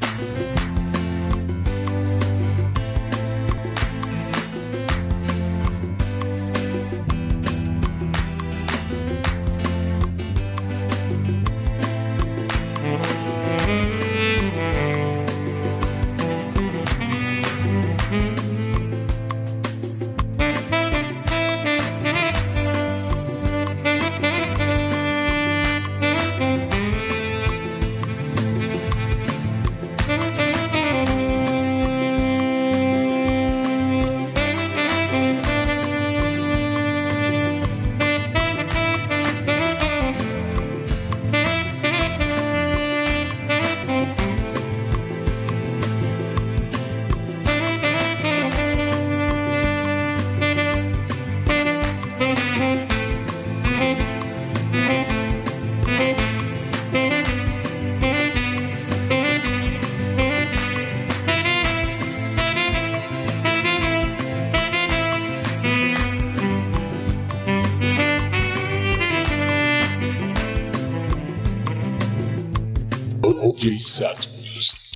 DJ Set Music.